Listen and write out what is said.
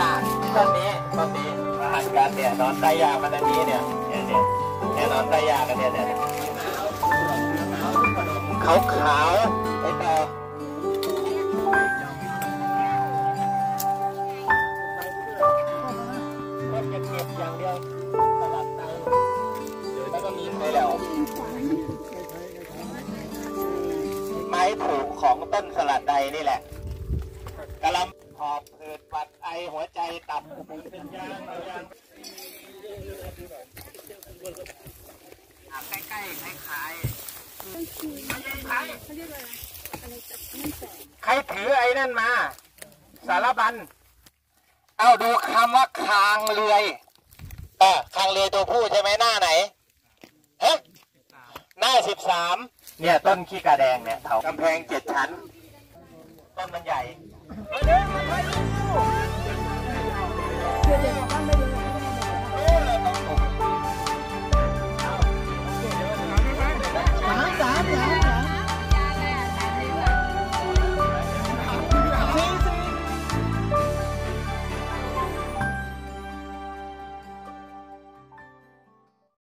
ต้นนี้ต้นนี้มานกันเนี่ยนอนไตยามันอันนี้เนี่ยเนี่ยเนี่ยเนี่ยนอนไตยากันเนี่ยเนี่ยขาวขาวไอ้ต่อก็จะเก็บอย่างเดียวสลัดไตาแล้วก็มีไม้แล้วไม้ผูกของต้นสลัดใดนี่แหละกำลังหอบ ดปัดไอหัวใจตับเป็นยางยางอะใกล้ๆคล้ายใครใครถือไอ้นั่นมา สารบัญเอาดูคำว่าคางเรือยเออคางเรือยตัวผู้ใช่ไหมหน้าไหนฮะหน้าสิบสามเนี่ยต้นขี้กาแดงเนี่ยเขากำแพงเจ็ดชั้น ต้นมันใหญ่ Valeu, vai, Brasil!